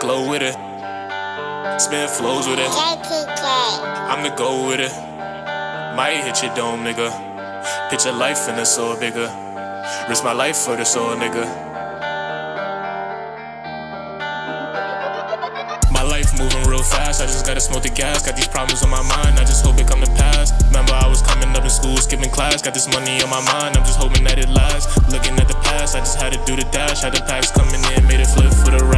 glow with it. Spin flows with it. I'm the go with it. Might hit your dome, nigga. Picture life in the soul, bigger. Risk my life for the soul, nigga. My life moving real fast. I just gotta smoke the gas. Got these problems on my mind. I just hope it come to pass. Remember, I was coming up in school, skipping class. Got this money on my mind. I'm just hoping that it lasts. Looking at the past, I just had to do the dash. Had the packs coming in, made it flip for the racks.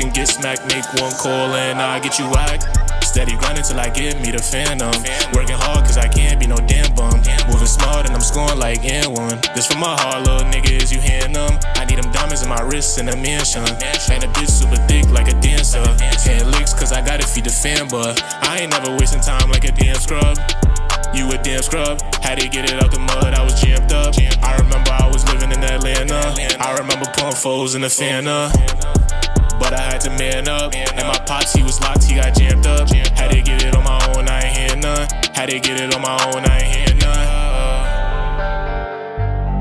Can get smacked, make one call, and I get you whacked. Steady grinding till I get me the phantom. Working hard cause I can't be no damn bum. Moving smart and I'm scoring like N1. This for my heart, little niggas, you hearing them? I need them diamonds in my wrists and a mansion. Ain't a bitch super thick like a dancer. Hitting licks cause I gotta feed the fan, but I ain't never wasting time like a damn scrub. You a damn scrub, had to get it out the mud, I was jammed up. I remember I was living in Atlanta. I remember pulling foes in the Fanta. But I had to man up. And my pops, he was locked, he got jammed up. Had to get it on my own, I ain't hear none. Had to get it on my own, I ain't hear none.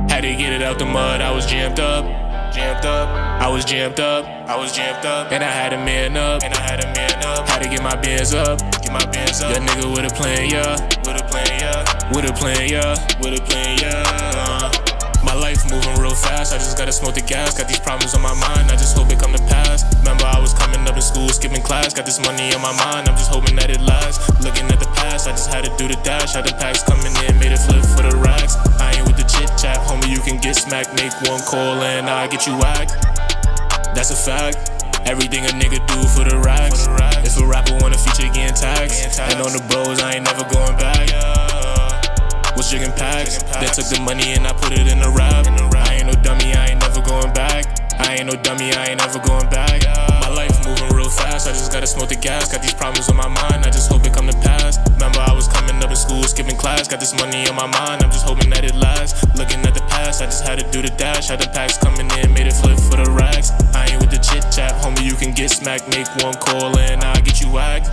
Had to get it out the mud, I was jammed up. Jammed up, I was jammed up, I was jammed up, and I had to man up, and I had to man up, had to get my bands up, get my bands up. That nigga with a plan, yeah, with a plan, yeah, with a plan, yeah, with a plan, yeah. Uh. My life moving real fast, I just gotta smoke the gas. Got these problems on my mind, I just hope it come to pass. Remember, I was coming up in school, skipping class. Got this money on my mind, I'm just hoping that it lasts. Looking at the past, I just had to do the dash. Had the packs coming in, made it flip for the racks. I ain't with the chit chat, homie, you can get smacked. Make one call and I get you whacked. That's a fact. Everything a nigga do for the racks. If a rapper wanna feature, getting taxed. And on the Was jigging packs. Then took the money and I put it in the rap. I ain't no dummy, I ain't never going back. I ain't no dummy, I ain't never going back. My life moving real fast, I just gotta smoke the gas. Got these problems on my mind, I just hope it come to pass. Remember, I was coming up in school, skipping class. Got this money on my mind, I'm just hoping that it lasts. Looking at the past, I just had to do the dash. Had the packs coming in, made it flip for the racks. I ain't with the chit chat, homie, you can get smacked. Make one call and I get you whacked.